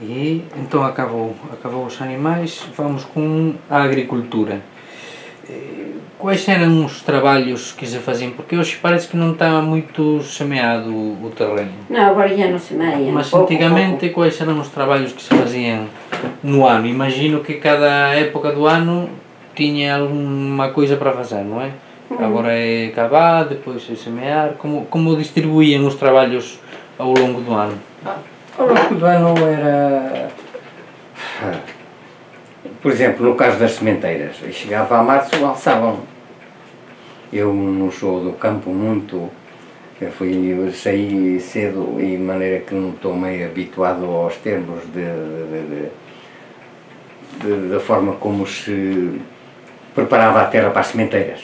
E então acabou, acabou os animais, vamos com a agricultura. Eh, quais eram os trabalhos que se faziam? Porque hoje parece que não está muito semeado o terreno. Não, agora já não semeia. Mas pouco, antigamente pouco. quais eram os trabalhos que se faziam no ano? Imagino que cada época do ano tinha alguma coisa para fazer, não é? Agora é cavar, depois é semear. Como, como distribuíam os trabalhos ao longo do ano? Longo do ano era. Por exemplo, no caso das sementeiras, chegava a março, alçavam. Eu não sou do campo muito. Eu fui, eu saí cedo e de maneira que não estou meio habituado aos termos de, de- de- de- da forma como se preparava a terra para as sementeiras.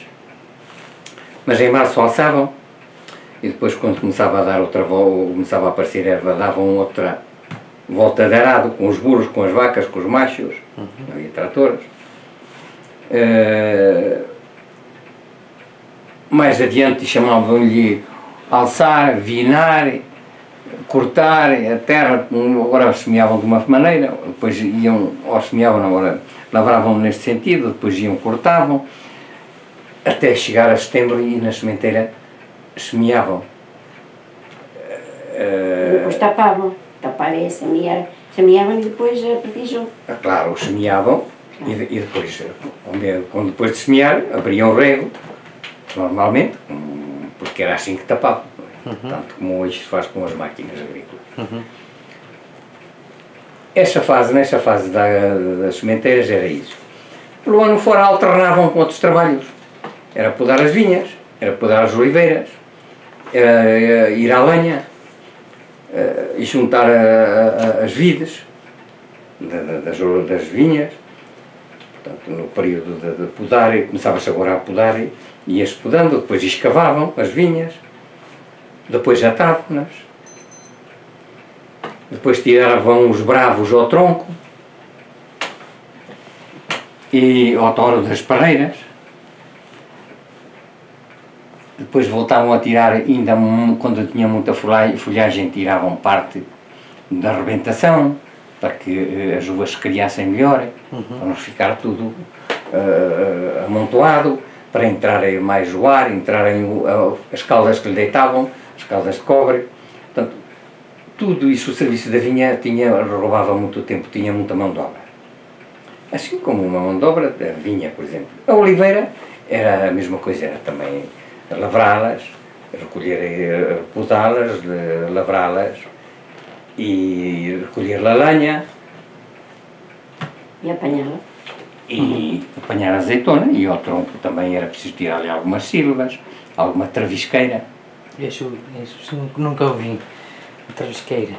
Mas em março alçavam e depois quando começava a dar outra volta, começava a aparecer erva, davam outra volta de arado com os burros, com as vacas, com os machos, não havia tratores. Eh, mais adiante chamavam-lhe alçar, vinar, cortar a terra, agora semeavam de uma maneira, depois iam, ou semeavam, agora lavravam neste sentido, depois iam, cortavam, até chegar a setembro e na sementeira semeavam. Eh, Depois tapavam. Tapar é semear. Semeavam e depois eh, perdiam. Ah, Claro, semeavam e, e depois, eh, quando- quando depois de semear, abriam o rego, normalmente, porque era assim que tapavam, tanto como hoje se faz com as máquinas agrícolas. Essa fase, nessa fase da- das sementeiras era isso. Pelo ano fora alternavam com outros trabalhos. Era podar as vinhas, era podar as oliveiras, eh, ir à lenha, eh, e juntar a- a- as vides, da- da- das, das vinhas, portanto, no período de, de podar, começava-se agora a podar, ia-se podando, depois escavavam as vinhas, depois atavam-nas, depois tiravam os bravos ao tronco, e ao toro das parreiras, depois voltavam a tirar, ainda quando tinha muita folha- folhagem, tiravam parte da arrebentação, para que eh, as uvas se criassem melhor, para não ficar tudo eh, amontoado, para entrarem mais o ar, entrarem as caldas que lhe deitavam, as caldas de cobre. Portanto, tudo isso, o serviço da vinha tinha, roubava muito tempo, tinha muita mão de obra. Assim como uma mão de obra da vinha, por exemplo. A oliveira era a mesma coisa, era também lavrá-las, recolher, eh, podá-las, de- lavrá-las e recolher a lenha E apanhava. e apanhar a azeitona e ao tronco também era preciso tirar-lhe algumas sílabas, alguma travisqueira. Isso, isso nunca ouvi. Travesqueira.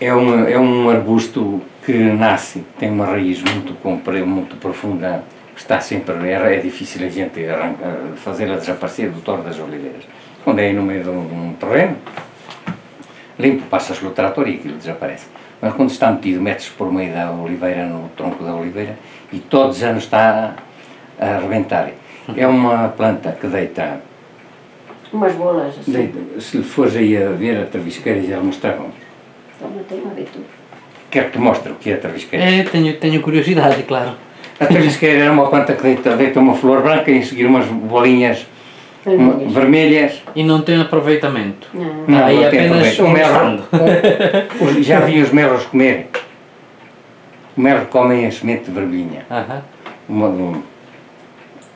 É, uma, é um arbusto que nasce, tem uma raiz muito compre- muito profunda, está sempre, é, é difícil a gente fazê-la desaparecer do toro das oliveiras. Quando é no meio de um, terreno, limpo, passas-lhe o trator e aquilo desaparece. Mas quando está metido, metes por meio da oliveira, no tronco da oliveira, e todos os anos está a arrebentar. É uma planta que deita, Umas bolas assim. deita se fores aí a ver a travisqueira, já mostravam. Então não tenho a ver tudo. Quero que te mostre o que é a travisqueira. É, tenho, tenho curiosidade, claro. A travisqueira era uma planta que deita, deita uma flor branca e em seguir umas bolinhas Vermelhas. vermelhas. E não tem aproveitamento. Não. Não, Aí não tem apenas. O merro, os- já vi os merros comerem. O merro comem a semente vermelhinha. Aham. Uma, um,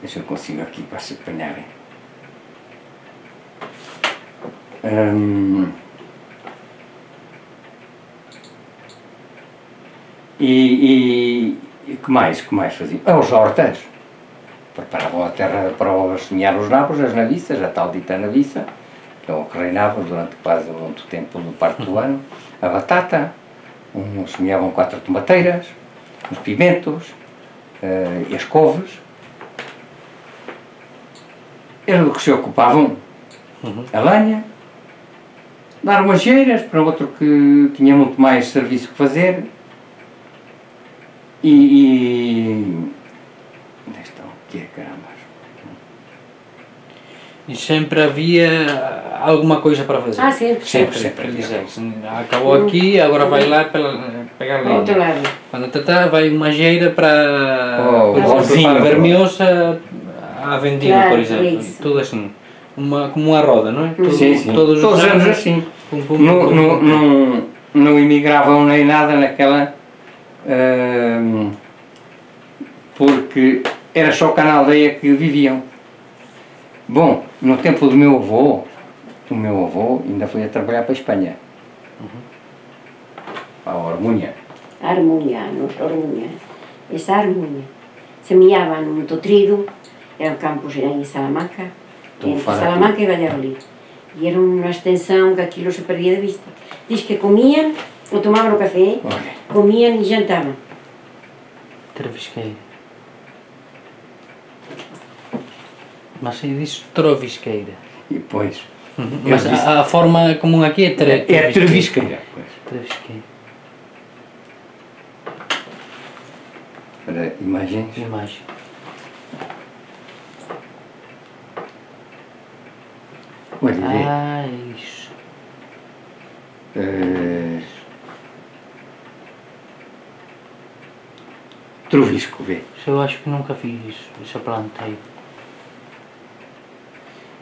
deixa eu consigo aqui para se apanharem. Hum, e, e que mais? que mais faziam? Ah, os hortas. Preparavam a terra para o- semear os nabos, as naviças, a tal dita naviça, então, que reinava durante quase muito tempo do parte do ano. A batata, um, semeavam quatro tomateiras, os pimentos, eh, e as couves. Era do que se ocupavam. A lenha, dar umas geiras para outro que tinha muito mais serviço que fazer. E. e... Onde estão? Que é caramba? E sempre havia alguma coisa para fazer. Ah, sempre, Sempre, sempre. sempre. Dizer, Acabou aqui, agora vai lá pela, pegar o outro lado. Quando está, vai uma geira para, Oh, por exemplo, para a. Vermiosa a Claro, por exemplo. isso. Tudo assim. Uma, como uma roda, não é? Tudo- Sim, sim. Todos, Todos os anos anos assim. Pum, pum, Não, pum, não, pum, pum. não, não imigravam nem nada naquela. Ahm, porque era só cá na aldeia que viviam. Bom, no tempo do meu avô, do meu avô ainda foi a trabalhar para a Espanha. Para a Hormunha. Harmonia, no Harmonia. Essa harmonia. Semeaban un totrido, eran campos eran en Salamanca, entre Salamanca e Valladolid. E era unha extensão que aquilo se perdía de vista. Diz que comían, ou tomaban o café, Olha, comían e jantaban. Trevisqueira. Mas aí diz trovisqueira. e depois. Mas Eu disse- a, a forma comum aqui é tre, É trevisqueira. pois. Trevisqueira. Para imagens. Imagem. Olha. Ah, isso. Eh, Trovisco, vê. Isso Eu acho que nunca fiz isso. Eu plantei.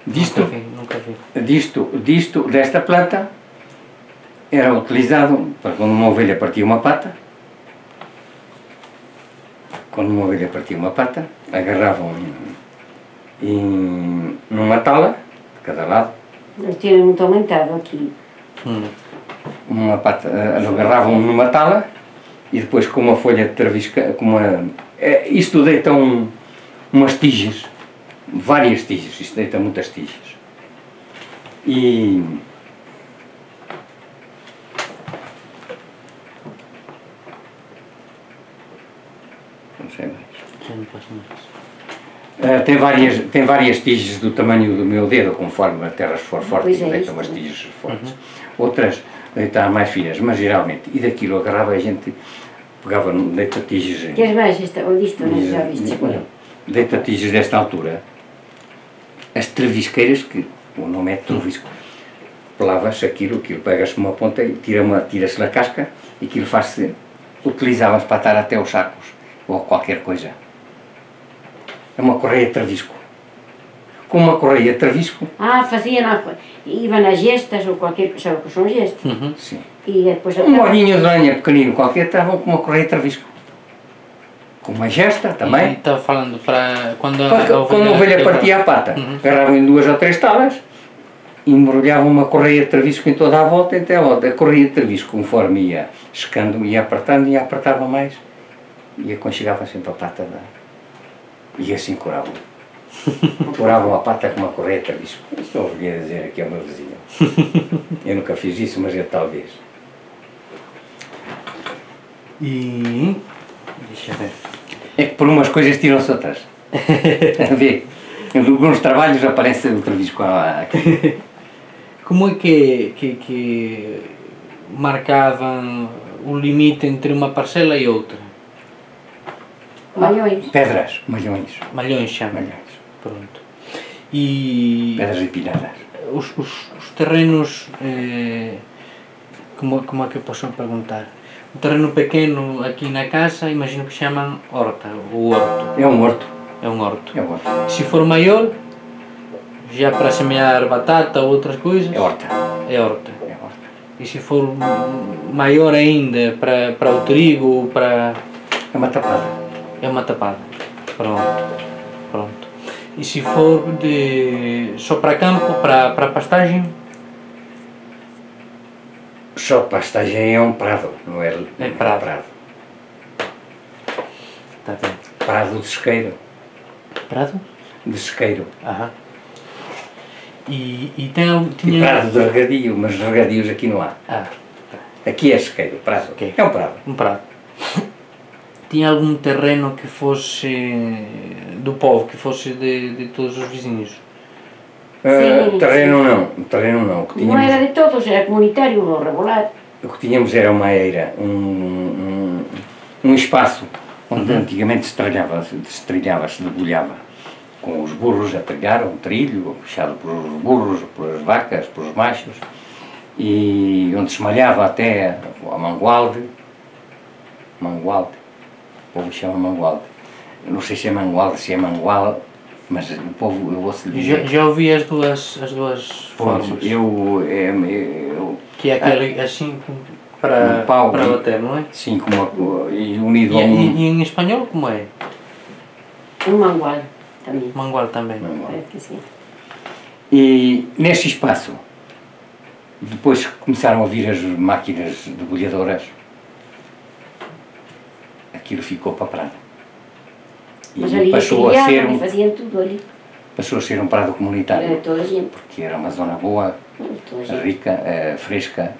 Disto, Nunca vi. Nunca vi. disto, disto, desta planta, era utilizado para quando uma ovelha partia uma pata. Quando uma ovelha partia uma pata, agarravam em, em, numa tala, de cada lado, Eles tinham muito aumentado aqui. Hum. uma pata, eh, agarravam numa tala e depois com uma folha de travisca, com uma, é, isto deita um, umas tiges, várias tiges, isto deita muitas tiges. E não sei mais. Eh, tem, várias, tem várias tiges do tamanho do meu dedo, conforme a terra for forte, é, deita umas tiges fortes. Outras deitavam mais finas, mas geralmente, e daquilo agarrava a gente, pegava, num- deita tiges em- Queres mais esta, ou disto, não já viste? Olha, Deita tiges desta altura. As trevisqueiras, que o nome é trevisco, pelavas aquilo, aquilo pegas uma ponta e tira tira-se a casca e aquilo faz-se, utilizava-se para atar até os sacos ou qualquer coisa. É uma correia de trevisco. Com uma correia de trevisco, Ah, faziam, na, iam nas gestas ou qualquer coisa, sabe o que são gestas? Uhum. sim. E depois Um molinho de lenha pequenino qualquer, estavam com uma correia de trevisco. Com uma gesta E também. estava falando para quando a, Porque, quando a ovelha partia a pata, Uhum. agarravam em duas ou três talas, embrulhavam uma correia de trevisco em toda a volta, até a volta. A correia de trevisco, conforme ia escando, ia apertando, ia apertava mais, e aconchegava sempre a pata da... E assim curavam. Curavam a pata com uma correia de trevisco. Isto eu ouvi dizer aqui ao meu vizinho. Eu nunca fiz isso, mas eu talvez. E. Deixa eu ver. É que por umas coisas tiram-se outras. Vê, em alguns trabalhos aparece o trevisco aqui. Como é que, que, que marcavam o limite entre uma parcela e outra? Malhões. Pedras, malhões, Malhões chama. malhões. Pronto. E Pedras empilhadas. os, os, os terrenos. Eh, como, como é que eu posso perguntar? Um terreno pequeno aqui na casa, imagino que chamam horta, ou horto. É um horto, É um horto. é um horto. Se for maior, já para semear batata ou outras coisas, É horta, é horta. é horta. E se for maior ainda para, para o trigo ou para. É uma tapada. é uma tapada. Pronto. E se for de. só para campo, para, para pastagem, Só pastagem é um prado, não é, É prado. prado. está bem. Prado de sequeiro, Prado? de sequeiro. Aham. E, e tem algo. E Tinha. prado de regadio, mas regadios aqui não há. Ah, Aqui é sequeiro, prado. Ok. É um prado. um prado. Tinha algum terreno que fosse do povo, que fosse de, de todos os vizinhos? Ah, Sim, terreno não, terreno não. Que Não tínhamos, era de todos, era comunitário ou regular. o que tínhamos era uma eira, um, um, um espaço onde antigamente se trilhava, se trilhava, se debulhava com os burros a trilhar, um trilho, puxado pelos burros, pelas vacas, pelos machos, e onde se malhava até a mangualde, mangualde. O povo chama mangualde. Não sei se é mangualde, se é mangual, mas o povo, eu vou-se lhe Já, dizer. já ouvi as duas, as duas Pois, formas. eu, é, eu, Que é aquele assim para, Um pau para bater, não é? assim como a- e unido E, a um e- e em espanhol como é? Um mangual também. Mangual também. mangual. Parece que sim. E neste espaço, depois que começaram a vir as máquinas debulhadoras, aquilo ficou para prado. Mas E ali passou a, ser um, faziam tudo ali. passou a ser um prado comunitário, toda a gente. porque era uma zona boa, rica, eh, fresca,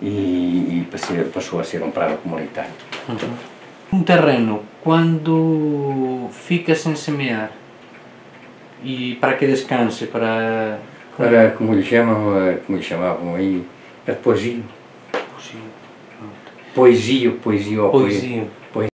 e, e passou- passou a ser um prado comunitário. Um terreno, quando fica sem semear e para que descanse, para... Para, como lhe chamam, eh, como lhe chamavam aí, era poesia. Poesia. Poesia, poesia, ou Poesia. poesia.